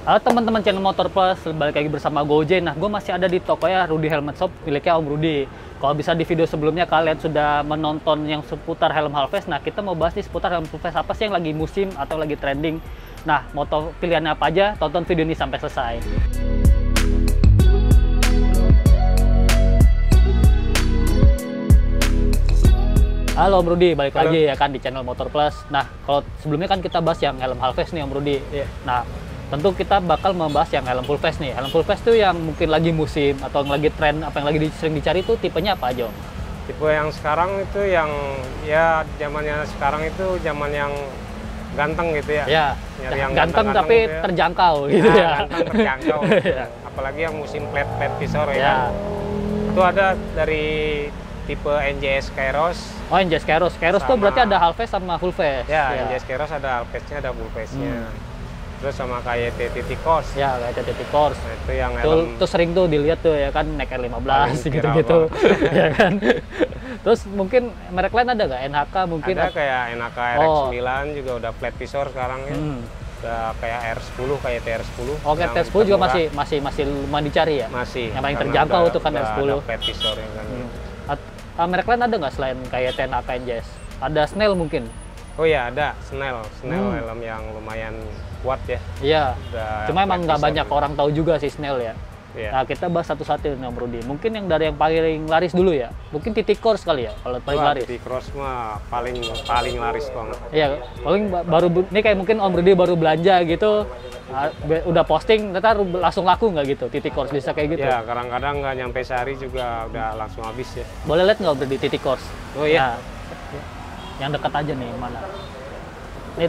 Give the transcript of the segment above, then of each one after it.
Halo teman-teman channel Motor Plus, balik lagi bersama Goje. Nah, gue masih ada di toko ya Rudy Helmet Shop miliknya Om Rudy. Kalau bisa di video sebelumnya kalian sudah menonton yang seputar helm Halves. Nah, kita mau bahas nih seputar helm Halves apa sih yang lagi musim atau lagi trending. Nah, motor pilihannya apa aja? Tonton video ini sampai selesai. Halo Om Rudi, balik Halo. lagi ya kan di channel Motor Plus. Nah, kalau sebelumnya kan kita bahas yang helm half face nih Om Rudi. Iya. Nah, tentu kita bakal membahas yang helm full face nih. Helm full face tuh yang mungkin lagi musim atau yang lagi tren apa yang lagi sering dicari tuh tipenya apa aja Om? Tipe yang sekarang itu yang ya zamannya sekarang itu zaman yang ganteng gitu ya. Ya, Nyari yang ganteng ganteng-ganteng tapi gitu ya. terjangkau gitu Nah, ya. Ganteng terjangkau. Iya. Apalagi yang musim plat-plat visor ya. Ya. Itu ada dari tipe NJS Kairos. Oh, NJS Keros. Keros tuh berarti ada half face sama full face. Ya, NJS Kairos ada face-nya, ada full face-nya. Hmm. Terus sama KYT Titikos. Ya, kayak titik course. Nah, itu yang Tuh, helm tuh sering tuh dilihat tuh ya kan naik R15 Paling gitu-gitu ya kan. Terus mungkin merek lain ada nggak? NHK mungkin ada kayak Oh. RX9 juga udah flat visor sekarang ya. Hmm. Udah kayak R10 kayak TR10. Oke, yang T10 juga termurah. masih masih masih lumayan dicari ya. masih. Yang paling terjangkau udah- tuh kan udah R10. Ada flat visor yang kan. Hmm. Ah, merek lain ada nggak selain kayak TNA NJS? Ada Snell mungkin? Oh ya ada Snell, Snell Hmm. helm yang lumayan kuat ya. Iya. Cuma emang nggak banyak orang tahu juga sih Snell ya. Iya. Nah kita bahas satu-satu nih Om Rudi. Mungkin yang dari yang paling laris dulu ya. Mungkin titik course kali ya kalau paling Wah, laris. di cross mah paling paling laris banget. Iya, paling ba- baru ini kayak mungkin Om Rudi baru belanja gitu, ah, udah posting, ntar langsung laku nggak gitu? Titik course bisa kayak gitu. Ya kadang-kadang nggak nyampe sehari juga udah langsung habis ya. Boleh lihat nggak Om Rudi titik course? Oh iya. Nah, yang dekat aja nih mana? Ini,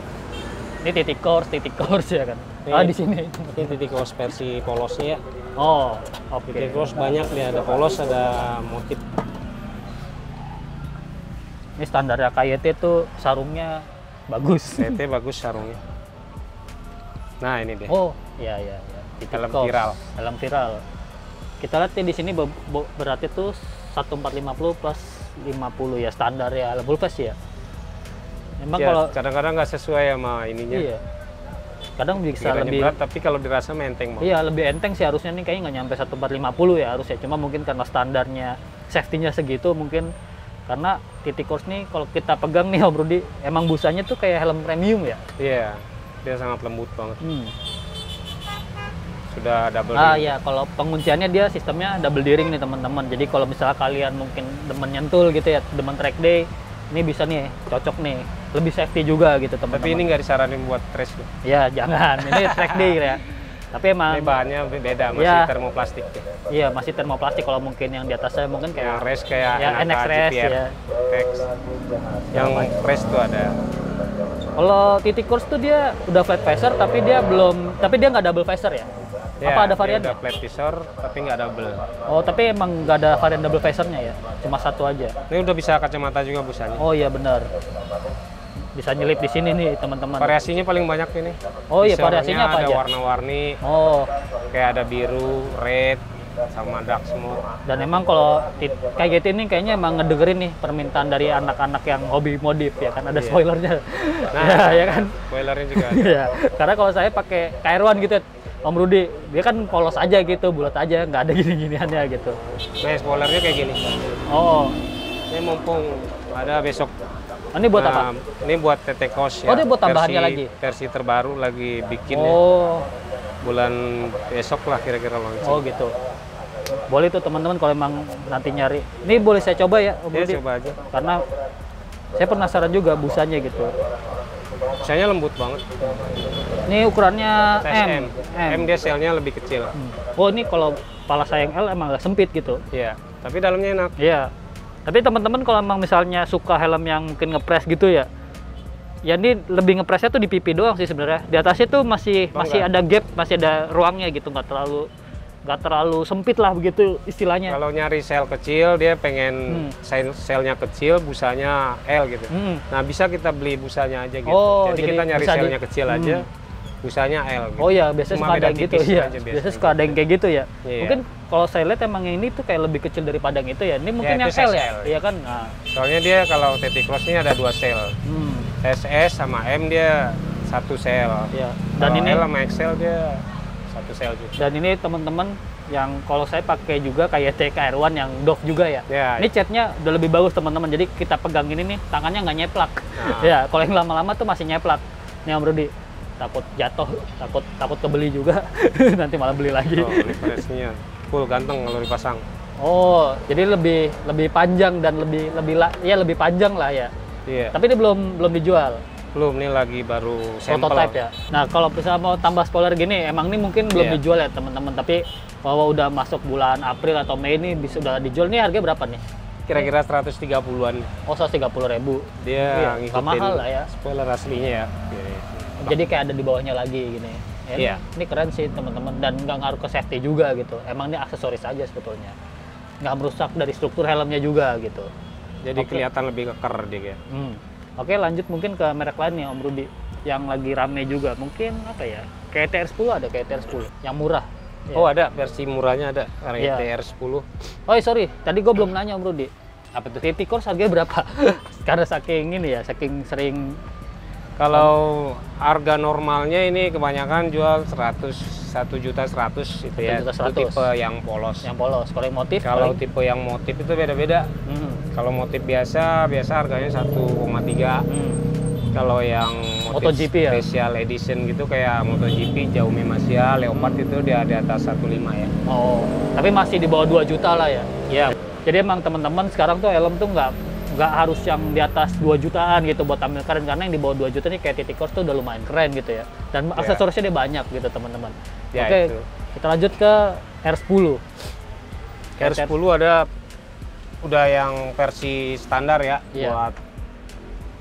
ini titik course, titik course ya kan? Ini- Ah di sini. Ini titik cross versi polosnya ya. Oh, oke. Titik cross banyak nih ada polos ada motif. Ini standarnya KYT tuh sarungnya bagus. TT bagus sarungnya. Nah ini deh. Oh, iya iya iya. Titik Helm course. viral. Helm viral. Kita lihat nih di sini be- be- berarti tuh 1450 plus 50 ya standar ya full face ya. Emang Ya, kalau kadang-kadang nggak sesuai sama ininya. iya. Kadang bisa Kiranya lebih berat tapi kalau dirasa menteng banget. Iya, lebih enteng sih harusnya nih kayaknya nggak nyampe 1450 ya harusnya. Cuma mungkin karena standarnya safety-nya segitu mungkin karena titik course nih kalau kita pegang nih Om Rudi, emang busanya tuh kayak helm premium ya. Iya, dia sangat lembut banget. Hmm. Sudah double Ah ring. ya, kalau pengunciannya dia sistemnya double D-ring nih teman-teman. Jadi kalau misalnya kalian mungkin demen nyentul gitu ya, demen track day, ini bisa nih cocok nih. Lebih safety juga gitu teman-teman. Tapi ini nggak disaranin buat trash loh. ya jangan. Ini track day ya. Tapi emang Ini bahannya beda, masih Iya. termoplastik. ya. iya masih termoplastik kalau mungkin yang di atasnya mungkin Yang kayak race kayak Ya, NX Race, GPR, ya. Tex. Yang race tuh ada. kalau titik course tuh dia udah flat visor tapi dia belum tapi dia nggak double visor ya? Ya, Apa ada dia variannya? Udah flat visor tapi nggak double. Oh, tapi emang nggak ada varian double visornya ya? Cuma satu aja. Ini udah bisa kacamata juga busanya. Oh iya benar. Bisa nyelip di sini nih teman-teman. Variasinya paling banyak ini. Oh iya, Visornya variasinya apa ada aja? warna-warni, Oh, kayak ada biru, red, sama dark smoke. dan emang kalau kayak gitu ini kayaknya emang ngedengerin nih permintaan dari anak-anak yang hobi modif ya kan ada Iya. spoilernya. Nah, ya, ya kan? Spoilernya juga ada. Iya. Karena kalau saya pakai KR1 gitu Om Rudi, dia kan polos aja gitu, bulat aja, nggak ada gini-giniannya gitu. Nah, spoilernya kayak gini. Oh, Ini mumpung ada besok. Oh, ini buat apa? Nah, Ini buat TT Kos Oh, dia buat tambahannya versi, lagi? Versi terbaru lagi bikin ya. Oh, Bulan besok lah kira-kira launching. oh gitu. Boleh tuh teman-teman kalau emang nanti nyari. Ini boleh saya coba ya, Om Ya, Rudi? coba aja. Karena saya penasaran juga busanya gitu. Busanya lembut banget. Ini ukurannya Size M. M. M dia selnya lebih kecil. Hmm. Oh, ini kalau pala saya yang L emang agak sempit gitu. Iya, tapi dalamnya enak. Iya. Tapi teman-teman kalau emang misalnya suka helm yang mungkin ngepres gitu ya, ya ini lebih ngepresnya tuh di pipi doang sih sebenarnya. Di atasnya tuh masih Oh, masih enggak. ada gap, masih ada ruangnya gitu, nggak terlalu nggak terlalu sempit lah begitu istilahnya. Kalau nyari sel kecil, dia pengen Hmm. sel selnya kecil, busanya L gitu. Hmm. Nah, bisa kita beli busanya aja gitu. Oh, jadi, jadi kita nyari bisa di- selnya kecil Hmm. aja, busanya L gitu. Oh iya, biasanya Cuma suka ada yang gitu ya. aja Biasanya suka ada yang kayak gitu ya. Iya. Mungkin kalau saya lihat emang ini tuh kayak lebih kecil daripada yang itu ya. Ini mungkin itu yang L ya. Iya kan? Nah. Soalnya dia kalau TT Cross ini ada dua sel. Hmm. SS sama M dia satu sel. Iya. Dan Dan ini L sama XL dia satu salju. Dan ini teman-teman yang kalau saya pakai juga kayak TKR1 yang Dove juga ya. Ya, Ini catnya udah lebih bagus teman-teman. Jadi kita pegang ini nih tangannya nggak nyeplak. Nah. Ya, kalau yang lama-lama tuh masih nyeplak. Nih Om Rudi, takut jatuh, takut takut kebeli juga. Nanti malah beli lagi. oh, full ganteng kalau dipasang. Oh, jadi lebih lebih panjang dan lebih lebih la- ya lebih panjang lah ya. Iya. Tapi ini belum belum dijual. Belum, ini lagi baru sampel. prototype ya. Nah, kalau misalnya mau tambah spoiler gini, emang ini mungkin belum Iya. dijual ya teman-teman. Tapi bahwa udah masuk bulan April atau Mei ini bisa udah dijual. Ini harga berapa nih? Kira-kira 130-an. Oh, 130 ribu. Dia Iya, ngikutin mahal lah ya. spoiler aslinya ya. Iya. Jadi kayak ada di bawahnya lagi gini. Ya, ini- Iya. Ini keren sih teman-teman dan nggak ngaruh ke safety juga gitu. Emang ini aksesoris aja sebetulnya. Nggak merusak dari struktur helmnya juga gitu. Jadi Oke. kelihatan lebih keker dia. Hmm. Oke lanjut mungkin ke merek lain nih Om Rudi yang lagi rame juga mungkin apa ya kayak TR10 ada kayak TR10 yang murah Ya. Oh ada versi murahnya ada Iya. karena TR10. oh iya, sorry tadi gue belum nanya Om Rudi Apa tuh? Course harganya berapa karena saking ini ya saking sering Kalau harga normalnya ini kebanyakan jual 100 1 juta 100 itu ya. 1 juta Itu 100. tipe yang polos. yang polos kalau yang motif Kalau paling- tipe yang motif itu beda-beda. hmm. Kalau motif biasa biasa harganya 1,3. Hmm. Kalau yang motif MotoGP ya? special edition gitu kayak MotoGP, Xiaomi Masia, Leopard itu dia di atas 1,5 ya. oh tapi masih di bawah 2 juta lah ya Iya. jadi emang teman-teman sekarang tuh helm tuh nggak nggak harus yang di atas 2 jutaan gitu buat tampil keren karena yang di bawah 2 juta nih kayak TT Course tuh udah lumayan keren gitu ya dan Iya. aksesorisnya dia banyak gitu teman-teman Ya, oke itu. kita lanjut ke R10 R10 ada udah yang versi standar ya Iya. buat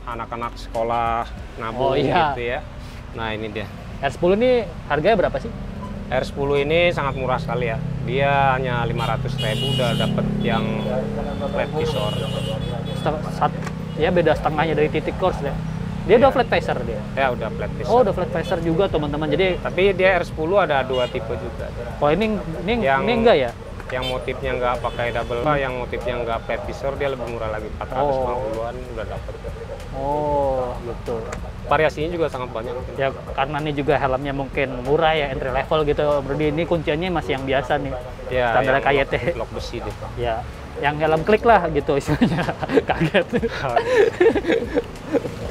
anak-anak sekolah nabung Oh, iya. gitu ya. Nah, ini dia. R10 ini harganya berapa sih? R10 ini sangat murah sekali ya. Dia hanya 500.000 udah dapet yang flat visor. Sat- ya beda setengahnya dari titik course deh. Dia udah flat visor dia. Ya udah flat visor. Oh, udah flat visor juga teman-teman. Jadi Tapi dia R10 ada dua tipe juga. kalau ini ini Yang- ini enggak ya? Yang motifnya nggak pakai double, yang motifnya nggak flat visor dia lebih murah lagi 450-an udah dapet. Oh, gitu. Variasinya juga sangat banyak. Ya karena ini juga helmnya mungkin murah ya entry level gitu. Berarti ini kunciannya masih yang biasa nih. Ya, Standar KYT. blok besi deh. Ya, yang helm klik lah gitu istilahnya. Kaget.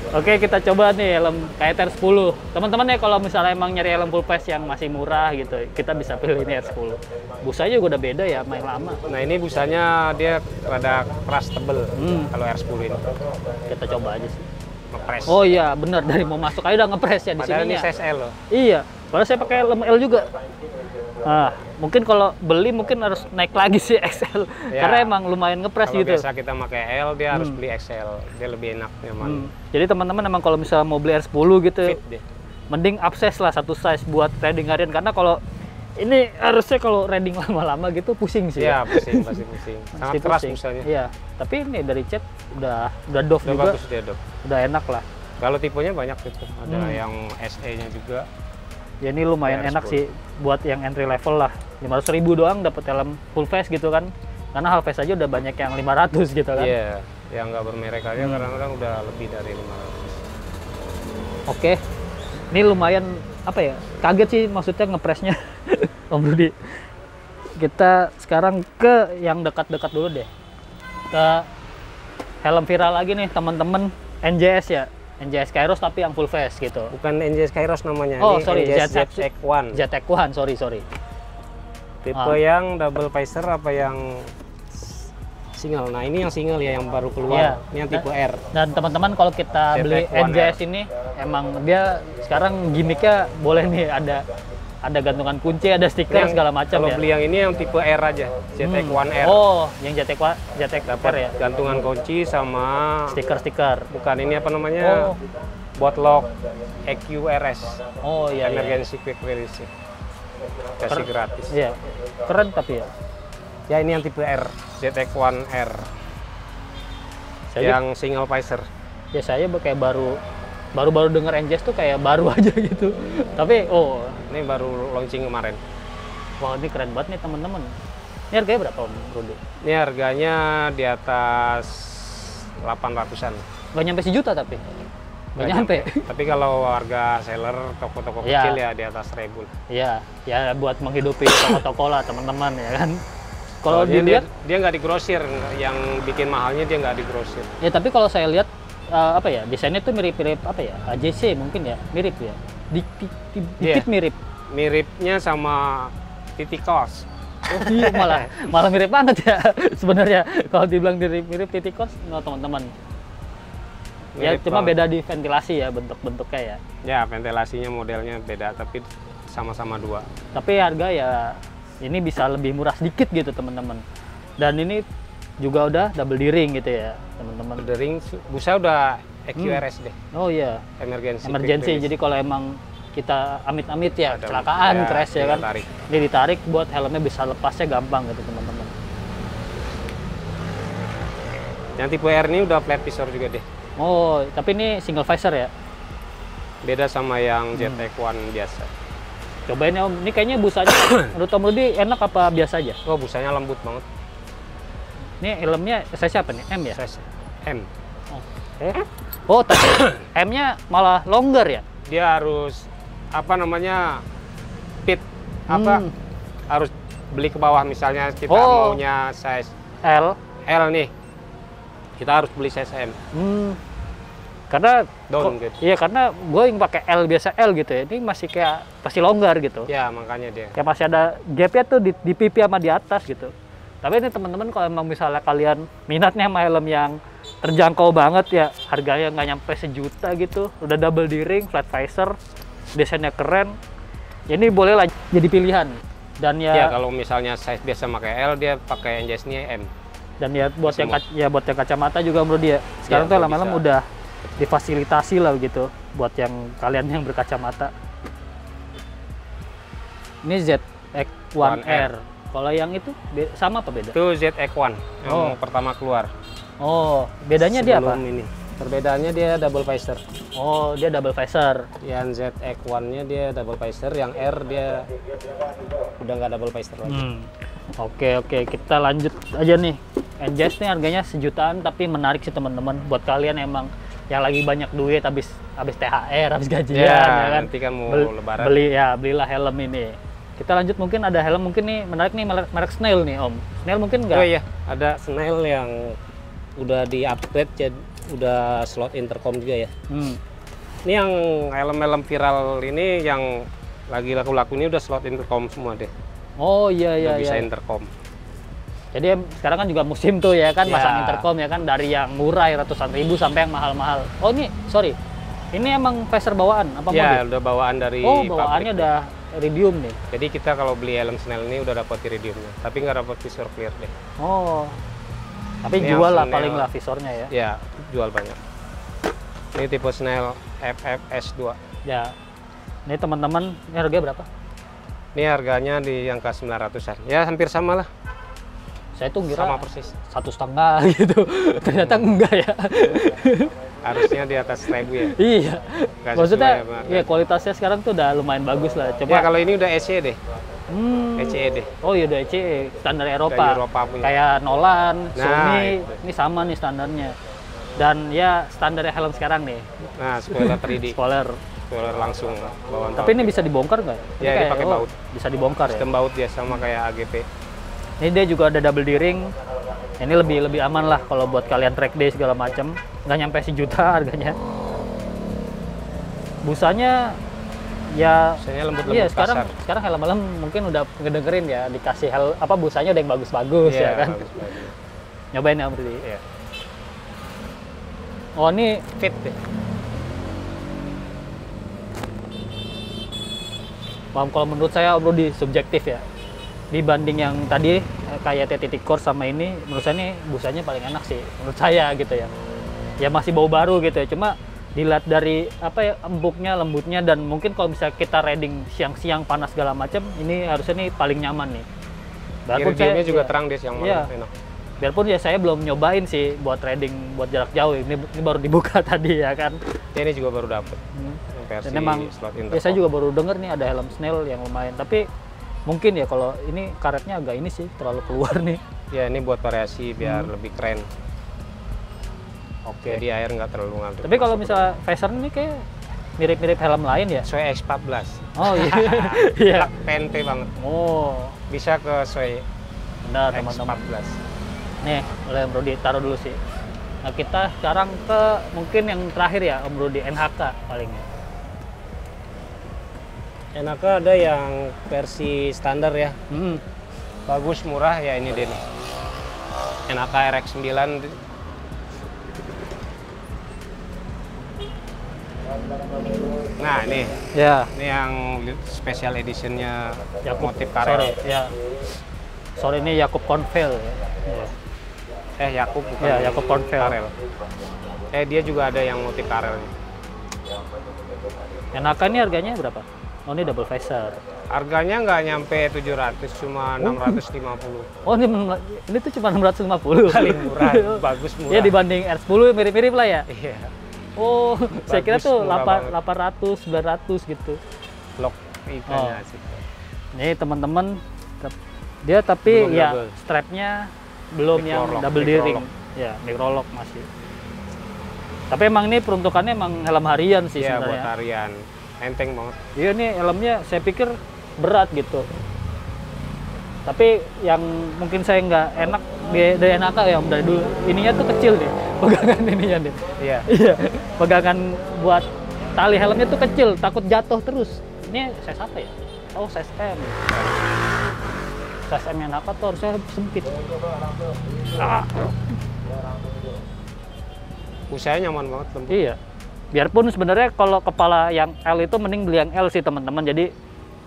Oke, kita coba nih helm KTR 10. Teman-teman ya kalau misalnya emang nyari helm full face yang masih murah gitu, kita bisa pilih ini R10. Busanya juga udah beda ya, main lama. Nah ini busanya dia rada keras tebel Hmm. kalau R10 ini Kita coba aja sih. ngepres. Oh iya, bener dari mau masuk aja udah ngepres ya di sini ini ya. L loh. Iya, padahal saya pakai helm L juga. Ah, mungkin kalau beli mungkin harus naik lagi sih XL Ya. karena emang lumayan ngepres gitu. biasa kita pakai L, dia harus Hmm. beli XL. Dia lebih enak nyaman. Hmm. Jadi teman-teman emang kalau misalnya mau beli R10 gitu, Fit deh. mending upsize lah satu size buat riding harian karena kalau ini harusnya kalau riding lama-lama gitu pusing sih Iya, pusing, pasti pusing. Pasti Sangat keras pusing. busanya. Iya, tapi ini dari cat udah udah Dove Udah juga, bagus dia, udah enak lah. Kalau tipenya banyak gitu. Ada Hmm. yang SE-nya juga. Ya ini lumayan Ya, enak R10. sih buat yang entry level lah. 500 ribu doang dapat helm full face gitu kan. Karena half face aja udah banyak yang 500 gitu kan. Iya, yang nggak bermerek aja Hmm. kadang-kadang udah lebih dari 500. Oke. Ini lumayan apa ya? Kaget sih maksudnya ngepresnya Om Rudi. Kita sekarang ke yang dekat-dekat dulu deh. Ke helm viral lagi nih teman-teman NJS ya. NJS Kairos tapi yang full face gitu. Bukan NJS Kairos namanya. Oh, ini sorry, NJS ZX. ZX1. ZX One, sorry sorry. Tipe Ah. yang double visor apa yang single? Nah, ini yang single ya yang baru keluar. Ini yang tipe R. Dan teman-teman kalau kita ZX beli One NJS ini emang dia sekarang gimmicknya boleh nih ada ada gantungan kunci, ada stiker Yang- segala macam Kalau ya. beli yang ini yang tipe R aja, ZX1 R. Oh, yang One, ZX Dapat R ya. gantungan kunci sama Stiker-stiker. bukan ini apa namanya? Oh. Buat lock EQRS. Oh iya, iya. Emergency Quick Release. Kasih gratis. Iya. Keren tapi ya. Ya ini yang tipe R, ZX1 R. Saya yang single visor. ya saya kayak baru baru-baru denger NJS tuh kayak baru aja gitu. Tapi oh, Ini baru launching kemarin. wah ini keren banget nih teman-teman. Ini harganya berapa Om Rudi? Ini harganya di atas 800-an. Gak nyampe sejuta tapi. nggak nyampe Tapi kalau warga seller, toko-toko Iya. kecil ya di atas seribu. Iya, ya buat menghidupi toko-toko lah teman-teman ya kan. Kalau dilihat, dia, dia nggak digrosir, yang bikin mahalnya dia nggak digrosir. ya tapi kalau saya lihat eh, apa ya desainnya tuh mirip-mirip apa ya AJC mungkin ya mirip ya. Di, di- di- dikit Iya. mirip. Miripnya sama titik kos. Oh, iya, malah malah mirip banget ya sebenarnya kalau dibilang mirip mirip titik kos no teman-teman. Ya cuma banget. beda di ventilasi ya bentuk-bentuknya ya. Ya ventilasinya modelnya beda, tapi sama-sama dua. Tapi harga ya ini bisa lebih murah sedikit gitu teman-teman. Dan ini juga udah double D-ring gitu ya teman-teman. The ring busa udah EQRS deh, Oh iya, emergency. emergency. Jadi kalau emang kita amit-amit ya Ada- kecelakaan, ya, crash ya kan, tarik. ini ditarik buat helmnya bisa lepasnya gampang gitu teman-teman. Yang tipe R ini udah flat visor juga deh. Oh, tapi ini single visor ya? Beda sama yang Hmm. ZX One biasa. Cobain ya Om, ini kayaknya busanya menurut Om Rudi enak apa biasa aja? Oh busanya lembut banget. Ini helmnya size apa nih? M ya? Size M. Oke. Oh, tapi M-nya malah longgar ya? Dia harus apa namanya pit apa Hmm. harus beli ke bawah misalnya kita Oh. maunya size L. L nih. Kita harus beli size M. Hmm. Karena Down gitu. Iya, karena gue yang pakai L biasa L gitu ya. Ini masih kayak masih longgar gitu. Ya makanya dia. Kayak masih ada gapnya tuh di, di pipi sama di atas gitu. Tapi ini teman-teman kalau emang misalnya kalian minatnya sama helm yang terjangkau banget ya, harganya nggak nyampe sejuta gitu, udah double D-ring, flat visor, desainnya keren. Ya ini boleh lah jadi pilihan. Dan Ya, ya, kalau misalnya size biasa pakai L dia pakai NJS-nya M. dan ya buat yang semua. kac- ya buat yang kacamata juga menurut dia. Sekarang Ya, tuh bisa. udah difasilitasi lah gitu buat yang kalian yang berkacamata. Ini ZX1R. Kalau yang itu sama apa beda? Itu ZX One yang Oh. pertama keluar. Oh, bedanya dia apa? Sebelum ini. Perbedaannya dia double visor. Oh, dia double visor. Yang ZX One-nya dia double visor, yang R dia udah nggak double visor lagi. Hmm. Oke, oke, kita lanjut aja nih. NJS nih harganya sejutaan tapi menarik sih teman-teman buat kalian emang yang lagi banyak duit habis habis THR, habis gajian Ya, ya kan. nanti kan mau Bel- lebaran. Beli ya, belilah helm ini. Kita lanjut mungkin ada helm mungkin nih menarik nih merek, merek Snail nih, Om. Snail mungkin enggak? Oh iya, ada Snail yang udah di upgrade jadi udah slot intercom juga ya. Hmm. Ini yang helm-helm viral ini yang lagi laku-laku ini udah slot intercom semua deh. Oh iya iya udah bisa iya. intercom. Jadi sekarang kan juga musim tuh ya kan Ya. pasang intercom ya kan dari yang murah ya, ratusan ribu sampai yang mahal-mahal. Oh ini sorry, ini emang visor bawaan apa Ya, modif? udah bawaan dari Oh bawaannya pabrik. udah iridium nih. Jadi kita kalau beli helm Snail ini udah dapat iridiumnya, tapi nggak dapat visor clear deh. Oh. Tapi Ini jual lah paling lah visornya ya. Ya, jual banyak. Ini tipe Snail FFS2. Ya. Ini teman-teman, ini harganya berapa? Ini harganya di angka 900-an. Ya, hampir sama lah. Saya tuh kira Sama persis. satu setengah gitu. Ternyata enggak ya. Harusnya di atas 1000 ya. iya. Nggak Maksudnya, ya kualitasnya sekarang tuh udah lumayan bagus lah. Coba. Ya, kalau ini udah ECE deh. Hmm. ECE deh. Oh iya udah ECE, standar Eropa. Dari Eropa punya. Kayak Nolan, Nah, Sony, itu. ini sama nih standarnya. Dan ya standar helm sekarang nih, Nah, spoiler 3D. spoiler. Spoiler langsung bawaan Tapi ini bisa dibongkar nggak? Ya, Ini ini kayak- pakai oh, baut. Bisa dibongkar ya. Sistem baut dia sama kayak AGP. Ini dia juga ada double D-ring. Ini lebih lebih aman lah kalau buat kalian track day segala macam. Nggak nyampe sejuta harganya. Busanya ya Biasanya lembut-lembut Iya sekarang kasar. sekarang helm-helm mungkin udah ngedengerin ya dikasih hel apa busanya ada yang bagus-bagus Iya, ya kan. bagus, bagus. Nyobain ya berarti. Iya. Oh ini Fit deh. Paham kalau menurut saya Om Rudi subjektif ya. Dibanding yang tadi eh, kayak titik core sama ini, menurut saya ini busanya paling enak sih menurut saya gitu ya. Ya masih bau baru gitu ya. Cuma dilihat dari apa ya empuknya, lembutnya dan mungkin kalau bisa kita riding siang-siang panas segala macam, ini harusnya nih paling nyaman nih. Iridiumnya juga ya, terang deh yang Iya. malam enak. Biarpun ya saya belum nyobain sih buat riding buat jarak jauh. Ini, ini baru dibuka tadi ya kan. Ya, ini juga baru dapet Hmm. versi Dan emang slot ya saya juga baru denger nih ada helm snail yang lumayan. Tapi mungkin ya kalau ini karetnya agak ini sih terlalu keluar nih. Ya ini buat variasi biar Hmm. lebih keren. Oke. Jadi air nggak terlalu ngalir. Tapi kalau misalnya Phaser ini kayak mirip-mirip helm lain ya? Soy X14. Oh iya. Iya. PNP banget. Oh, Bisa ke Soy benar teman-teman. X14. Nih, oleh Rudi taruh dulu sih. Nah, kita sekarang ke mungkin yang terakhir ya, Om Rudi NHK palingnya. Enaknya ada yang versi standar ya. Hmm. Bagus, murah ya ini deh nih. NAK RX9 Nah, ini Ya, ini yang special editionnya Yakub motif karel. Sorry, ya. Sorry ini Yakub Convel ya. Eh, Yakub bukan. Ya, Yakub Cornfeld. Karel. Eh, dia juga ada yang motif karelnya. NHK ini harganya berapa? Oh, ini double Phaser. Harganya nggak nyampe 700, cuma 650. Oh, ini ini tuh cuma 650. Paling murah, bagus murah. Ya dibanding R10 mirip-mirip lah ya. Iya, Oh, saya kira Bagus, tuh murah 8, banget. 800, 900 gitu. lock ikannya Oh. sih. Nih teman-teman, dia tapi Belum ya double. strapnya belum yang Microlock, double D ring. microlock. Ya, microlock masih. Tapi emang ini peruntukannya emang helm harian sih Iya, buat sebenarnya. harian. Enteng banget. Iya nih helmnya saya pikir berat gitu. Tapi yang mungkin saya nggak enak dari enak ya Om, dari dulu ininya tuh kecil nih pegangan ininya nih. Iya. Iya, pegangan buat tali helmnya tuh kecil, takut jatuh terus. Ini size apa ya? Oh, size M. Size M yang apa tuh harusnya sempit. Ah, Usahanya nyaman banget lembut. iya. Biarpun sebenarnya kalau kepala yang L itu mending beli yang L sih teman-teman. Jadi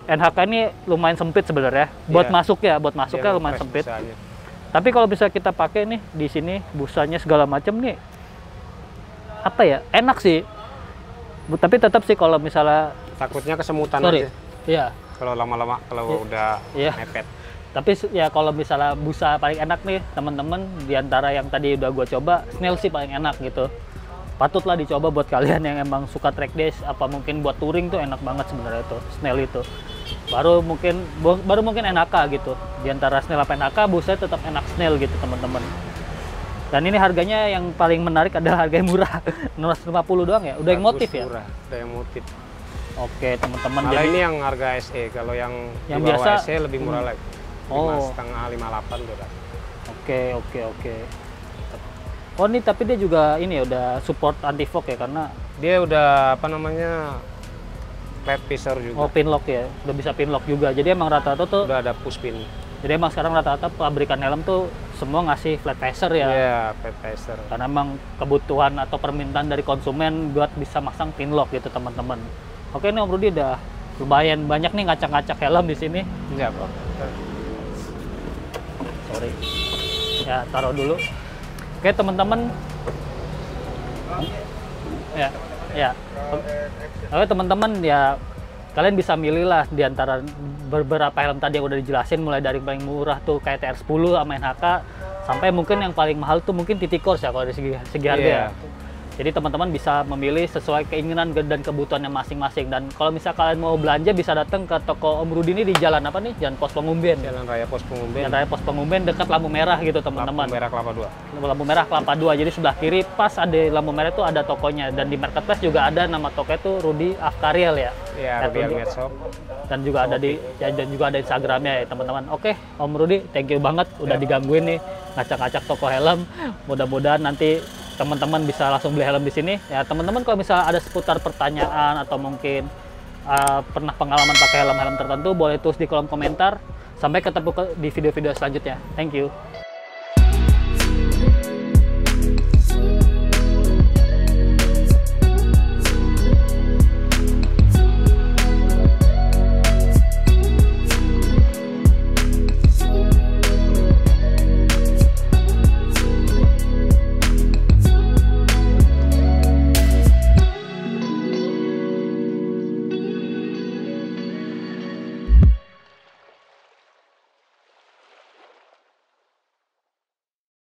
NHK ini lumayan sempit sebenarnya. Buat Iya. masuk ya, buat masuknya Dia lumayan sempit. Tapi kalau bisa kita pakai nih di sini busanya segala macam nih apa ya? Enak sih. Bu- Tapi tetap sih kalau misalnya Takutnya kesemutan sorry. aja. Iya. Kalau lama-lama kalau Iya. udah Iya. mepet. Tapi ya kalau misalnya busa paling enak nih teman-teman di antara yang tadi udah gue coba, snail sih paling enak gitu. Patutlah dicoba buat kalian yang emang suka track dash apa mungkin buat touring tuh enak banget sebenarnya tuh snail itu. Baru mungkin baru mungkin NHK gitu. Di antara snail apa NHK, busa tetap enak snail gitu teman-teman. Dan ini harganya yang paling menarik adalah harga yang murah, 650 doang ya. Udah yang motif ya. Murah. Udah yang motif. Oke teman-teman. Jadi ini yang harga SE. Kalau yang, Yang biasa- SE lebih murah Hmm. lagi. Oh. Lima setengah, lima delapan. Oke, oke, oke. Oh, ini tapi dia juga ini ya udah support anti fog ya karena Dia udah apa namanya flat pisser oh juga. pin lock ya, udah bisa pin lock juga. Jadi emang rata-rata tuh Udah ada push pin. jadi emang sekarang rata-rata pabrikan helm tuh semua ngasih flat passer ya. Iya, flat pisser. Karena emang kebutuhan atau permintaan dari konsumen buat bisa masang pin lock gitu, teman-teman. Oke, ini Om Rudi udah lumayan banyak nih ngacak-ngacak helm di sini. Enggak, Bro. sorry ya taruh dulu oke teman-teman. Ya ya. Oke teman-teman ya kalian bisa milih lah di antara beberapa helm tadi yang udah dijelasin mulai dari paling murah tuh kayak TR10 sama NHK sampai mungkin yang paling mahal tuh mungkin Titikors ya kalau dari segi, segi harga Iya. Jadi teman-teman bisa memilih sesuai keinginan dan kebutuhannya masing-masing. Dan kalau misal kalian mau belanja bisa datang ke toko Om Rudi ini di jalan apa nih? Jalan Pos Pengumben. Jalan Raya Pos Pengumben. Jalan Raya Pos Pengumben dekat lampu merah gitu Lampu teman-teman. merah kelapa 2. Lampu merah Kelapa 2. Jadi sebelah kiri pas ada lampu merah itu ada tokonya dan di marketplace juga ada nama tokonya itu Rudi Afkariel ya. Iya, Rudi- Shop. Dan juga ada di ya, dan juga ada Instagramnya ya teman-teman. Oke, Om Rudi, thank you banget udah Ya. digangguin nih ngacak-ngacak toko helm. Mudah-mudahan nanti teman-teman bisa langsung beli helm di sini. Ya teman-teman kalau misalnya ada seputar pertanyaan atau mungkin uh, pernah pengalaman pakai helm-helm tertentu boleh tulis di kolom komentar. Sampai ketemu ke- di video-video selanjutnya. Thank you.